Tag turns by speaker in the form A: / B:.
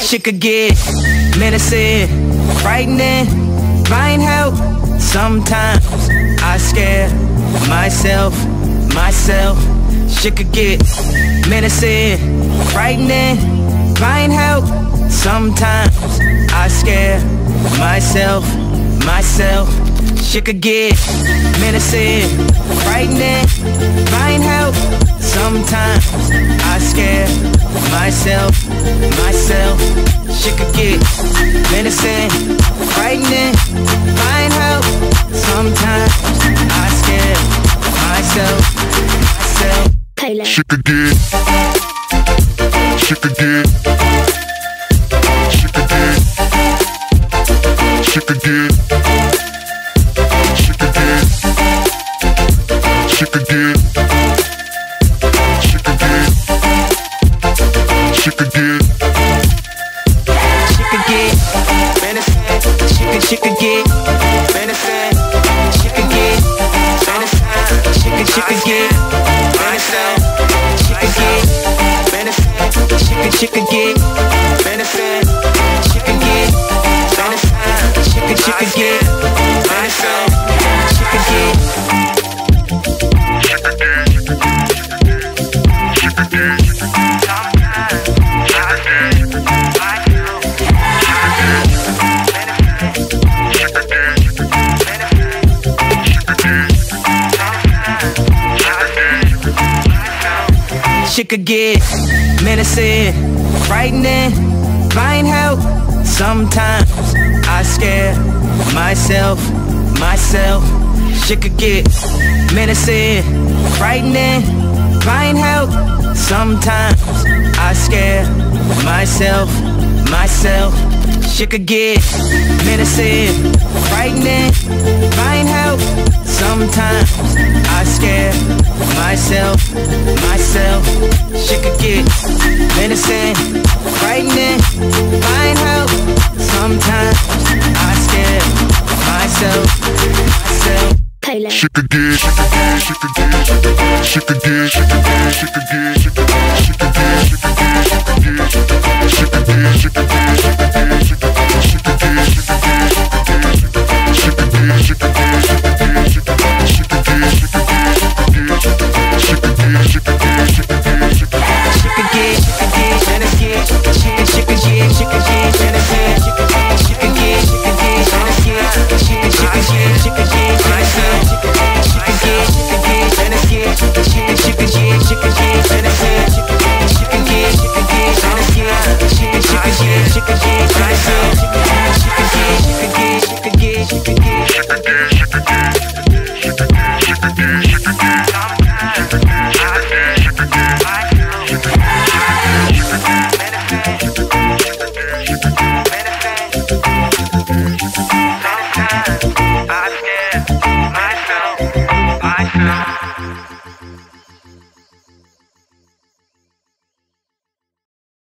A: Shit could get menacing, frightening, find help. Sometimes I scare myself, myself. Shit could get menacing, frightening, find help. Sometimes I scare myself, myself. Shit could get menacing, frightening, find I scare myself, myself. Shit could get menacing, frightening, find help. Sometimes I scare myself, myself.
B: Shit could get Shit could get Shit could get Shit could get Shit could get Shit could get
A: She could get menacing, frightening, find help. Sometimes I scare myself, myself. She could get menacing, frightening, find help. Sometimes I scare myself, myself. She could get menacing, frightening, find help. Sometimes scared myself, myself. Shit could get menacing, frightening. Find help sometimes. I scare myself, myself.
B: She could get, she could get, she could get, she could get, she could get, she could get, she could get, she could get.